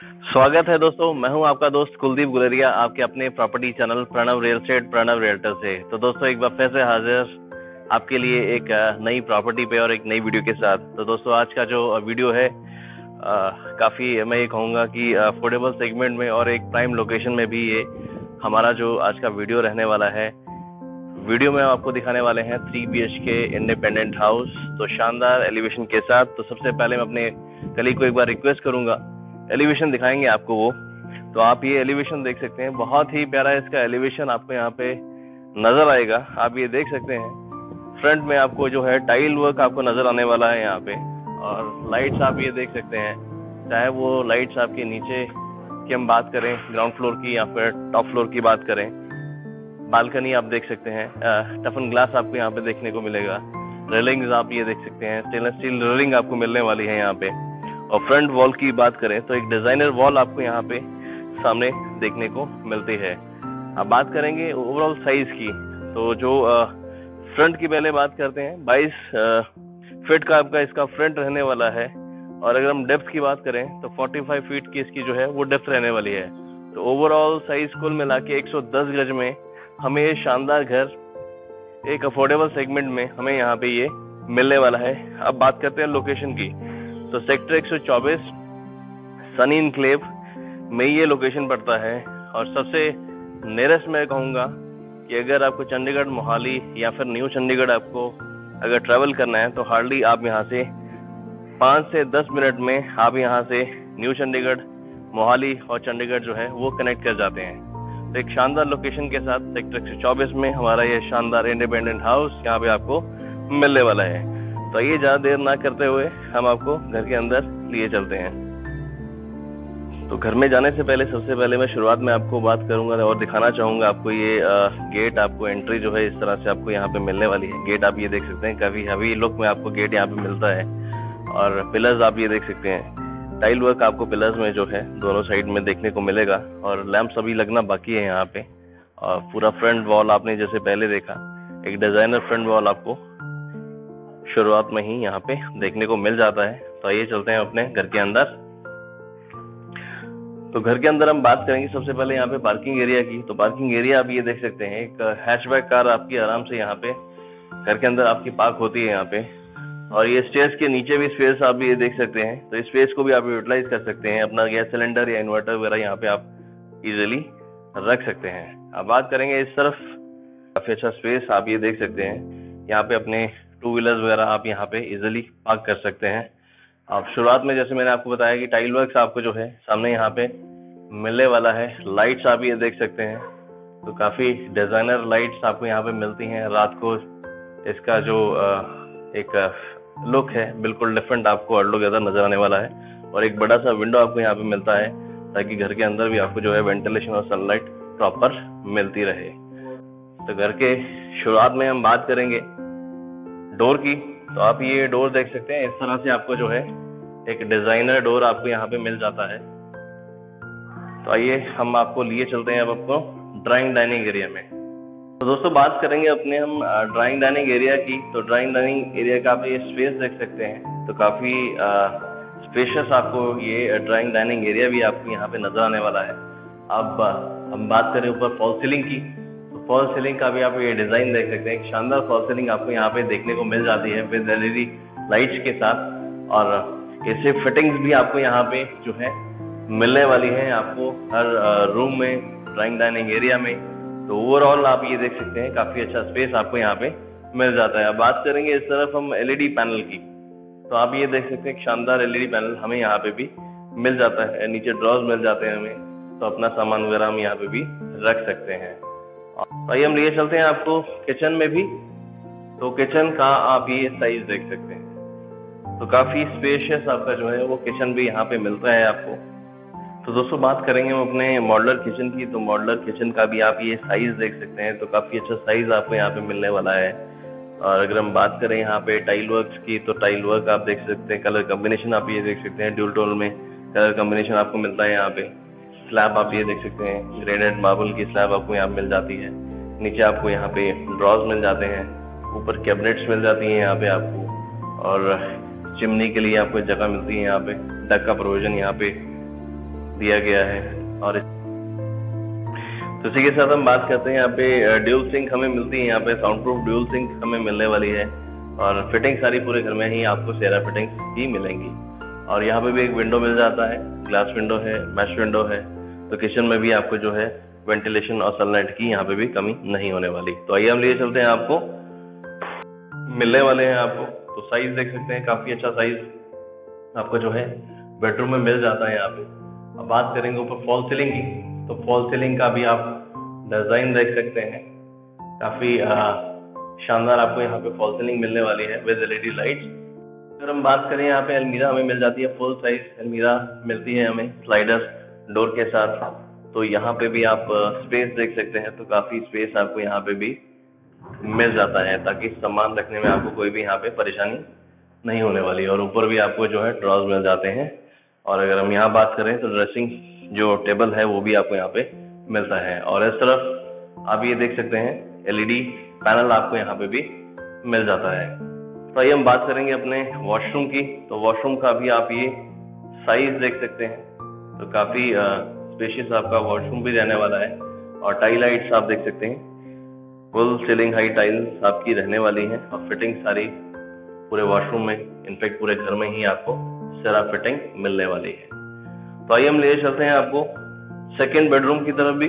स्वागत है दोस्तों मैं हूँ आपका दोस्त कुलदीप गुलेरिया आपके अपने property channel Pranav real estate Pranav realtor से। तो दोस्तों एक बार फिर से हाजिर आपके लिए एक नई प्रॉपर्टी पे और एक नई वीडियो के साथ। तो दोस्तों आज का जो वीडियो है अ, काफ़ी मैं ये कहूँगा कि अफोर्डेबल सेगमेंट में और एक प्राइम लोकेशन में भी ये हमारा जो आज का वीडियो रहने वाला है। वीडियो में आपको दिखाने वाले हैं three B K independent house तो शानदार एलिवेशन के साथ। तो सबसे पहले मैं अपने कलीग को एक बार रिक्वेस्ट करूँगा एलिवेशन दिखाएँगे आपको वो। तो आप ये एलिवेशन देख सकते हैं। बहुत ही प्यारा इसका एलिवेशन आपको यहाँ पे नज़र आएगा। आप ये देख सकते हैं। फ्रंट में आपको जो है टाइल वर्क आपको नज़र आने वाला है यहाँ पे। और लाइट्स आप ये देख सकते हैं। चाहे वो लाइट्स आपके नीचे की हम बात करें ग्राउंड फ्लोर की या फिर टॉप फ्लोर की बात करें। बालकनी आप देख सकते हैं। टफन ग्लास आपको यहाँ पे देखने को मिलेगा। रेलिंग्स आप ये देख सकते हैं। स्टेनलेस स्टील रेलिंग आपको मिलने वाली है यहाँ पे। और फ्रंट वॉल की बात करें तो एक डिज़ाइनर वॉल आपको यहाँ पे सामने देखने को मिलती है। अब बात करेंगे ओवरऑल साइज़ की तो जो फ्रंट की पहले बात करते हैं 22 फीट का आपका इसका फ्रंट रहने वाला है। और अगर हम डेप्थ की बात करें तो 45 फीट की इसकी जो है वो डेप्थ रहने वाली है। तो ओवरऑल साइज़ कुल मिला के 110 गज में हमें ये शानदार घर एक अफोर्डेबल सेगमेंट में हमें यहाँ पे ये मिलने वाला है। अब बात करते हैं लोकेशन की। तो सेक्टर 124 सनी इनक्लेव में ये लोकेशन पड़ता है। और सबसे नियरेस्ट मैं कहूँगा कि अगर आपको चंडीगढ़, मोहाली या फिर न्यू चंडीगढ़ आपको अगर ट्रैवल करना है तो हार्डली आप यहाँ से पाँच से दस मिनट में आप यहाँ से न्यू चंडीगढ़, मोहाली और चंडीगढ़ जो है, वो कनेक्ट कर जाते हैं। तो एक शानदार लोकेशन के साथ सेक्टर एक सौ चौबीस में हमारा ये शानदार इंडिपेंडेंट हाउस यहाँ पे आपको मिलने वाला है। तो आइए ज़्यादा देर ना करते हुए हम आपको घर के अंदर लिए चलते हैं। तो घर में जाने से पहले, सबसे पहले मैं शुरुआत में आपको बात करूँगा और दिखाना चाहूँगा आपको ये गेट आपको एंट्री जो है, इस तरह से आपको यहाँ पे मिलने वाली है। गेट आप ये देख सकते हैं, कभी हवी लुक में आपको गेट यहाँ पे मिलता है और पिलर्स आप ये देख सकते हैं। टाइल वर्क आपको पिलर्स में जो है, दोनों साइड में देखने को मिलेगा और लैंप्स अभी लगना बाकी है यहाँ पे। और पूरा फ्रंट वॉल आपने जैसे पहले देखा, एक डिज़ाइनर फ्रंट वॉल आपको शुरुआत में ही यहाँ पे देखने को मिल जाता है। तो आइए चलते हैं अपने घर के अंदर। तो घर के अंदर हम बात करेंगे सबसे पहले यहाँ पे पार्किंग एरिया की। तो पार्किंग एरिया आप ये देख सकते हैं, एक हैचबैक कार आपकी आराम से यहाँ पे घर के अंदर आपकी पार्क होती है यहाँ पे। और ये स्टेयर्स के नीचे भी स्पेस आप ये देख सकते हैं। तो इस स्पेस को भी आप यूटिलाइज कर सकते हैं। अपना गैस सिलेंडर या इन्वर्टर वगैरह यहाँ पे आप इजिली रख सकते हैं। अब बात करेंगे इस तरफ़। काफ़ी अच्छा स्पेस आप ये देख सकते हैं। यहाँ पे अपने टू व्हीलर्स वगैरह आप यहाँ पे इजिली पार्क कर सकते हैं। आप शुरुआत में जैसे मैंने आपको बताया कि टाइल वर्क आपको जो है सामने यहाँ पे मिलने वाला है। लाइट्स आप ये देख सकते हैं। तो काफ़ी डिज़ाइनर लाइट्स आपको यहाँ पे मिलती हैं। रात को इसका जो एक लुक है, बिल्कुल डिफरेंट आपको ऑल टुगेदर नज़र आने वाला है। और एक बड़ा सा विंडो आपको यहाँ पे मिलता है, ताकि घर के अंदर भी आपको जो है वेंटिलेशन और सनलाइट प्रॉपर मिलती रहे। तो घर के शुरुआत में हम बात करेंगे डोर की तो आप ये डोर देख सकते हैं। इस तरह से आपको जो है, एक डिज़ाइनर डोर आपको यहाँ पे मिल जाता है। तो आइए, हम आपको लिए चलते हैं अब आपको ड्राइंग डाइनिंग एरिया में। तो दोस्तों, बात करेंगे अपने हम ड्राइंग डाइनिंग एरिया की। तो ड्राइंग डाइनिंग एरिया का आप ये स्पेस देख सकते हैं। तो काफ़ी स्पेशस आपको ये ड्राइंग डाइनिंग एरिया भी आपको यहाँ पे नज़र आने वाला है। अब हम बात करें ऊपर फॉल सीलिंग की। फॉल सीलिंग का भी आप ये डिज़ाइन देख सकते हैं। शानदार फॉल सीलिंग आपको यहाँ पे देखने को मिल जाती है विद एलईडी लाइट्स के साथ। और ऐसे फिटिंग्स भी आपको यहाँ पे जो है मिलने वाली है। आपको हर रूम में, ड्राइंग डाइनिंग एरिया में तो ओवरऑल आप ये देख सकते हैं, काफ़ी अच्छा स्पेस आपको यहाँ पे मिल जाता है। अब बात करेंगे इस तरफ़ हम एलईडी पैनल की तो आप ये देख सकते हैं शानदार एलईडी पैनल हमें यहाँ पे भी मिल जाता है। नीचे ड्रॉज मिल जाते हैं हमें तो अपना सामान वगैरह हम यहाँ पे भी रख सकते हैं। तो आइए हम लिए चलते हैं आपको किचन में भी। तो किचन का आप ये साइज़ देख सकते हैं। तो काफ़ी स्पेशियस आपका जो है वो किचन भी यहाँ पे मिलता है आपको। तो दोस्तों बात करेंगे हम अपने मॉडलर किचन की। तो मॉडलर किचन का भी आप ये साइज़ देख सकते हैं। तो काफ़ी अच्छा साइज़ आपको यहाँ पे मिलने वाला है। और अगर हम बात करें यहाँ पे टाइल वर्क की तो टाइल वर्क आप देख सकते हैं। कलर कॉम्बिनेशन आप ये देख सकते हैं। ड्यूल टोन में कलर कॉम्बिनेशन आपको मिलता है यहाँ पे। स्लैब आप ये देख सकते हैं। ग्रेनाइट मार्बल की स्लैब आपको यहाँ मिल जाती है। नीचे आपको यहाँ पे ड्रॉज मिल जाते हैं, ऊपर कैबिनेट्स मिल जाती हैं यहाँ पे आपको, और चिमनी के लिए आपको जगह मिलती है यहाँ पे डक का प्रोविज़न यहाँ पे दिया गया है, और तो इसी के साथ हम बात करते हैं, यहाँ पे ड्यूल सिंक हमें मिलती है यहाँ पे साउंड प्रूफ ड्यूल सिंक हमें मिलने वाली है, और फिटिंग सारी पूरे घर में ही आपको सेरा फिटिंग ही मिलेंगी। और यहाँ पे भी एक विंडो मिल जाता है ग्लास विंडो है मैश विंडो है तो किचन में भी आपको जो है वेंटिलेशन और सनलाइट की यहाँ पे भी कमी नहीं होने वाली। तो आइए हम लिए चलते हैं आपको। मिलने वाले हैं आपको। तो साइज़ देख सकते हैं, काफ़ी अच्छा साइज़ आपको जो है बेडरूम में मिल जाता है यहाँ पे। अब बात करेंगे ऊपर फॉल सीलिंग की। तो फॉल सीलिंग का भी आप डिज़ाइन देख सकते हैं। काफ़ी शानदार आपको यहाँ पे फॉल सीलिंग मिलने वाली है विद एलईडी लाइट अगर हम बात करें यहाँ पे अलमीरा हमें मिल जाती है फुल साइज़ अलमीरा मिलती है हमें स्लाइडर डोर के साथ। तो यहाँ पे भी आप स्पेस देख सकते हैं तो काफ़ी स्पेस आपको यहाँ पे भी मिल जाता है, ताकि सामान रखने में आपको कोई भी यहाँ पे परेशानी नहीं होने वाली और ऊपर भी आपको जो है ड्रॉज मिल जाते हैं। और अगर हम यहाँ बात करें तो ड्रेसिंग जो टेबल है, वो भी आपको यहाँ पे मिलता है। और इस तरफ़ आप ये देख सकते हैं एलईडी पैनल आपको यहाँ पे भी मिल जाता है। तो आइए हम बात करेंगे अपने वॉशरूम की। तो वॉशरूम का भी आप ये साइज़ देख सकते हैं। तो काफ़ी स्पेशियस आपका वॉशरूम भी रहने वाला है और टाइल लाइट्स आप देख सकते हैं। फुल सीलिंग हाई टाइल्स आपकी रहने वाली हैं और फिटिंग सारी पूरे वॉशरूम में इनफेक्ट पूरे घर में ही आपको सारा फिटिंग मिलने वाली है। तो आइए हम ले चलते हैं आपको सेकेंड बेडरूम की तरफ़ भी।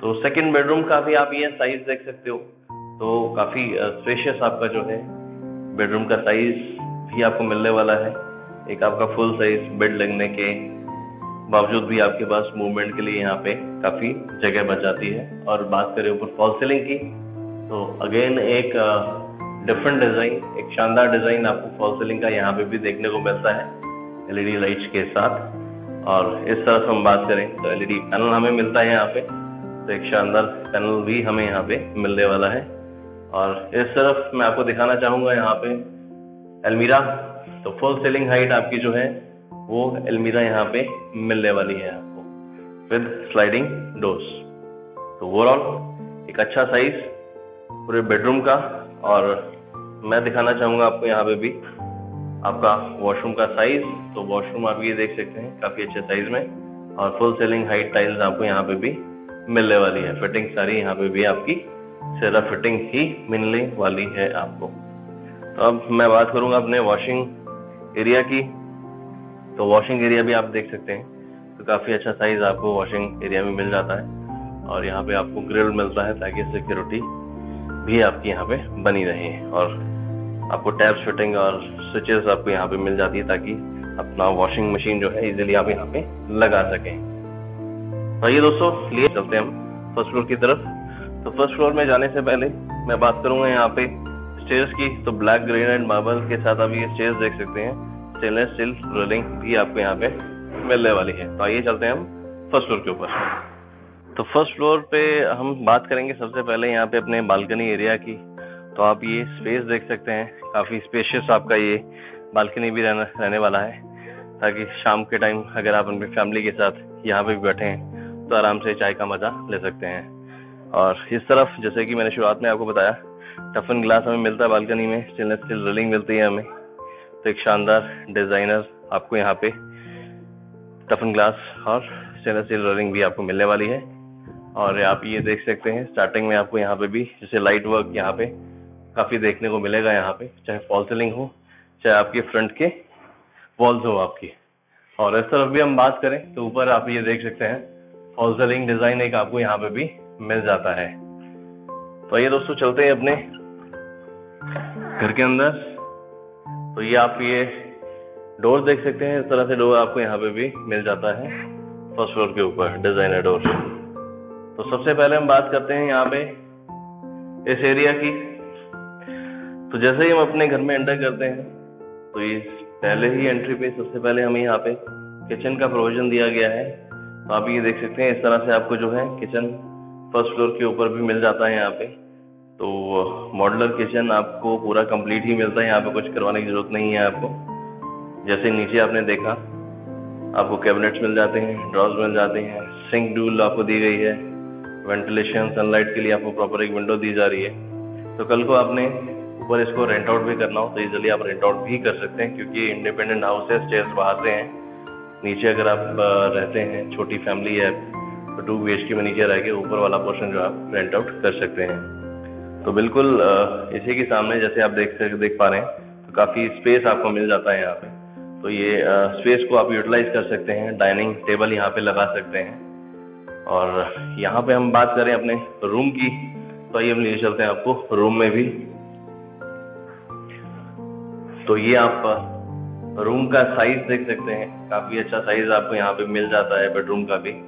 तो सेकेंड बेडरूम का भी आप ये साइज़ देख सकते हो। तो काफ़ी स्पेशियस आपका जो है बेडरूम का साइज़ भी आपको मिलने वाला है। एक आपका फुल साइज़ बेड लगने के बावजूद भी आपके पास मूवमेंट के लिए यहाँ पे काफ़ी जगह बच जाती है। और बात करें ऊपर फॉल सीलिंग की तो अगेन एक डिफरेंट डिज़ाइन एक शानदार डिज़ाइन आपको फॉल सीलिंग का यहाँ पे भी देखने को मिलता है एलईडी लाइट्स के साथ। और इस तरफ़ हम बात करें तो एलईडी पैनल हमें मिलता है यहाँ पे तो एक शानदार पैनल भी हमें यहाँ पे मिलने वाला है। और इस तरफ़ मैं आपको दिखाना चाहूँगा यहाँ पे अलमीरा तो फुल सीलिंग हाइट आपकी जो है वो अलमीरा यहाँ पे मिलने वाली है आपको। विद स्लाइडिंग डोर्स तो ओवरऑल एक अच्छा साइज़ पूरे बेडरूम का, और मैं दिखाना चाहूँगा आपको यहाँ पे भी आपका वॉशरूम का साइज़ तो वॉशरूम आप ये देख सकते हैं, काफ़ी अच्छे साइज़ में। और फुल सेलिंग हाइट टाइल्स आपको यहाँ पे भी मिलने वाली है। फिटिंग सारी यहाँ पे भी आपकी सेरा फिटिंग ही मिलने वाली है आपको। तो अब मैं बात करूँगा अपने वॉशिंग एरिया की। तो वॉशिंग एरिया भी आप देख सकते हैं। तो काफ़ी अच्छा साइज़ आपको वॉशिंग एरिया में मिल जाता है। और यहाँ पे आपको ग्रिल मिलता है ताकि सिक्योरिटी भी आपकी यहाँ पे बनी रहे। और आपको टैब फिटिंग और स्विचेस आपको यहाँ पे मिल जाती है ताकि अपना वॉशिंग मशीन जो है इजीली आप यहाँ पे लगा सकें। तो ये दोस्तों, लिए चलते हैं हम फ़र्स्ट फ्लोर की तरफ़। तो फ़र्स्ट फ्लोर में जाने से पहले मैं बात करूँगा यहाँ पे स्टेयर्स की। तो ब्लैक ग्रेनाइट मार्बल के साथ आप ये स्टेयर्स देख सकते हैं। स्टेनलेस स्टील रोलिंग भी आपको यहाँ पे मिलने वाली है। तो आइए चलते हैं हम फ़र्स्ट फ्लोर के ऊपर। तो फ़र्स्ट फ्लोर पे हम बात करेंगे सबसे पहले यहाँ पे अपने बालकनी एरिया की। तो आप ये स्पेस देख सकते हैं। काफ़ी स्पेशियस आपका ये बालकनी भी रहना, रहने वाला है। ताकि शाम के टाइम अगर आप अपनी फैमिली के साथ यहाँ पे बैठे हैं तो आराम से चाय का मज़ा ले सकते हैं। और इस तरफ़, जैसे कि मैंने शुरुआत में आपको बताया, टफन ग्लास हमें मिलता है बालकनी में। स्टेनलेस स्टील रेलिंग मिलती है हमें। तो एक शानदार डिज़ाइनर आपको यहाँ पे टफन ग्लास और स्टेनलेस स्टील रोलिंग भी आपको मिलने वाली है। और आप ये देख सकते हैं स्टार्टिंग में आपको यहाँ पे भी जैसे लाइट वर्क यहाँ पे काफ़ी देखने को मिलेगा यहाँ पे, चाहे फॉल सीलिंग हो, चाहे आपके फ्रंट के वॉल्स हो आपकी। और इस तरफ़ भी हम बात करें तो ऊपर आप ये देख सकते हैं फॉल सीलिंग डिज़ाइन एक आपको यहाँ पे भी मिल जाता है। तो ये दोस्तों चलते हैं अपने घर के अंदर। तो ये आप ये डोर देख सकते हैं, इस तरह से डोर आपको यहाँ पे भी मिल जाता है फ़र्स्ट फ्लोर के ऊपर डिज़ाइनर डोर तो सबसे पहले हम बात करते हैं यहाँ पे इस एरिया की। तो जैसे ही हम अपने घर में एंटर करते हैं तो ये पहले ही एंट्री पे, सबसे पहले हमें यहाँ पे किचन का प्रोविज़न दिया गया है। तो आप ये देख सकते हैं, इस तरह से आपको जो है किचन फ़र्स्ट फ्लोर के ऊपर भी मिल जाता है यहाँ पे। तो मॉडलर किचन आपको पूरा कंप्लीट ही मिलता है, यहाँ पे कुछ करवाने की ज़रूरत नहीं है आपको। जैसे नीचे आपने देखा, आपको कैबिनेट्स मिल जाते हैं ड्रॉज मिल जाते हैं सिंक डूल आपको दी गई है वेंटिलेशन सनलाइट के लिए आपको प्रॉपर एक विंडो दी जा रही है। तो कल को आपने ऊपर इसको रेंट आउट भी करना हो तो इजिली आप रेंट आउट भी कर सकते हैं, क्योंकि इंडिपेंडेंट हाउस है स्टेयर्स बाहर से हैं। नीचे अगर आप रहते हैं, छोटी फैमिली है तो टू बी एच के में नीचे रह के ऊपर वाला पोर्शन जो आप रेंट आउट कर सकते हैं। तो बिल्कुल इसी के सामने जैसे आप देख देख पा रहे हैं तो काफ़ी स्पेस आपको मिल जाता है यहाँ पे। तो ये स्पेस को आप यूटिलाइज कर सकते हैं डाइनिंग टेबल यहाँ पे लगा सकते हैं। और यहाँ पे हम बात करें अपने रूम की तो आइए हम ले चलते हैं आपको रूम में भी। तो ये आप रूम का साइज़ देख सकते हैं। काफ़ी अच्छा साइज़ आपको यहाँ पे मिल जाता है बेडरूम का भी।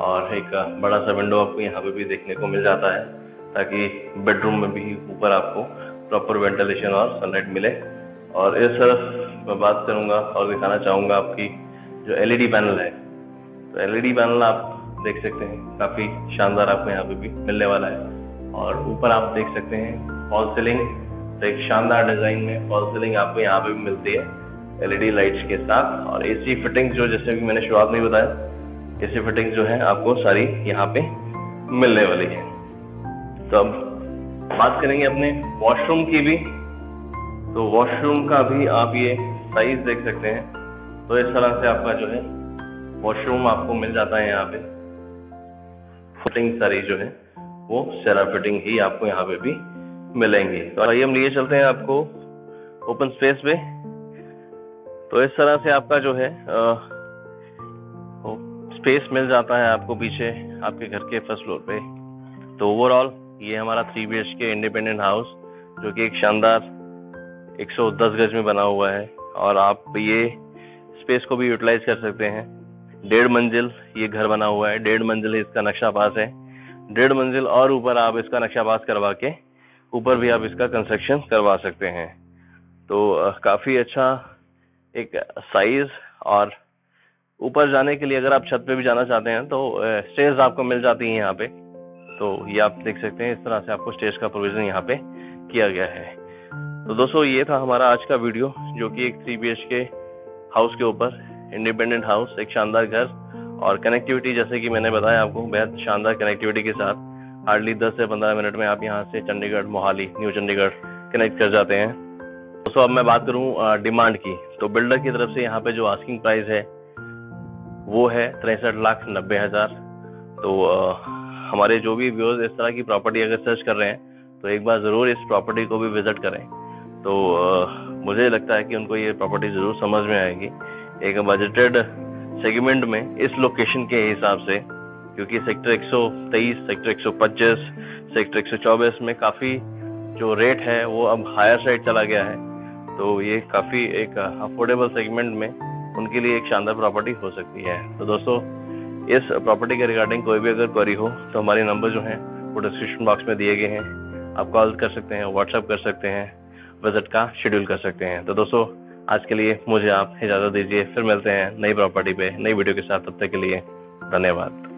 और एक बड़ा सा विंडो आपको यहाँ पे भी देखने को मिल जाता है। ताकि बेडरूम में भी ऊपर आपको प्रॉपर वेंटिलेशन और सनलाइट मिले। और इस तरफ़ मैं बात करूँगा और दिखाना चाहूँगा आपकी जो एलईडी पैनल है। तो एलईडी पैनल आप देख सकते हैं, काफ़ी शानदार आपको यहाँ पे भी मिलने वाला है। और ऊपर आप देख सकते हैं फॉल सीलिंग तो एक शानदार डिज़ाइन में फॉल सीलिंग आपको यहाँ पे भी मिलती है एलईडी लाइट्स के साथ। और एसी फिटिंग जो जैसे कि मैंने शुरुआत में बताया एसी फिटिंग जो है आपको सारी यहाँ पे मिलने वाली है। तो अब बात करेंगे अपने वॉशरूम की भी। तो वॉशरूम का भी आप ये साइज़ देख सकते हैं। तो इस तरह से आपका जो है वॉशरूम आपको मिल जाता है यहाँ पे। फिटिंग सारी जो है, वो सेरा फिटिंग ही आपको यहाँ पे भी मिलेंगी। तो आइए हम लिए चलते हैं आपको ओपन स्पेस पे। तो इस तरह से आपका जो है स्पेस मिल जाता है आपको पीछे, आपके घर के फ़र्स्ट फ्लोर पे। तो ओवरऑल ये हमारा three B K independent house जो कि एक शानदार 110 गज में बना हुआ है। और आप ये स्पेस को भी यूटिलाइज कर सकते हैं। डेढ़ मंजिल ये घर बना हुआ है। डेढ़ मंजिल इसका नक्शा पास है। डेढ़ मंजिल और ऊपर आप इसका नक्शा पास करवा के ऊपर भी आप इसका कंस्ट्रक्शन करवा सकते हैं। तो काफ़ी अच्छा एक साइज़ और ऊपर जाने के लिए अगर आप छत पे भी जाना चाहते हैं तो स्टेज आपको मिल जाती है यहाँ पे। तो ये आप देख सकते हैं इस तरह से आपको स्टेज का प्रोविज़न यहाँ पे किया गया है। तो दोस्तों ये था हमारा आज का वीडियो जो कि एक थ्री बी के हाउस के ऊपर इंडिपेंडेंट हाउस एक शानदार घर और कनेक्टिविटी जैसे कि मैंने बताया आपको बेहद शानदार कनेक्टिविटी के साथ। हार्डली 10 से 15 मिनट में आप यहाँ से चंडीगढ़ मोहाली न्यू चंडीगढ़ कनेक्ट कर जाते हैं। दोस्तों अब मैं बात करूँ डिमांड की। तो बिल्डर की तरफ़ से यहाँ पे जो आस्किंग प्राइस है वो है तिरसठ लाख नब्बे हज़ार। तो अ, हमारे जो भी व्यूअर्स इस तरह की प्रॉपर्टी अगर सर्च कर रहे हैं तो एक बार ज़रूर इस प्रॉपर्टी को भी विज़िट करें। तो अ, मुझे लगता है कि उनको ये प्रॉपर्टी ज़रूर समझ में आएगी। एक बजटेड सेगमेंट में इस लोकेशन के हिसाब से क्योंकि सेक्टर 123, सेक्टर 125, सेक्टर 124 में काफ़ी जो रेट है वो अब हायर साइड चला गया है। तो ये काफ़ी एक अफोर्डेबल सेगमेंट में उनके लिए एक शानदार प्रॉपर्टी हो सकती है। तो दोस्तों इस प्रॉपर्टी के रिगार्डिंग कोई भी अगर क्वेरी हो तो हमारे नंबर जो हैं, वो डिस्क्रिप्शन बॉक्स में दिए गए हैं। आप कॉल कर सकते हैं व्हाट्सअप कर सकते हैं विज़िट का शेड्यूल कर सकते हैं। तो दोस्तों, आज के लिए मुझे आप इजाज़त दीजिए, फिर मिलते हैं नई प्रॉपर्टी पे, नई वीडियो के साथ। तब तक के लिए धन्यवाद।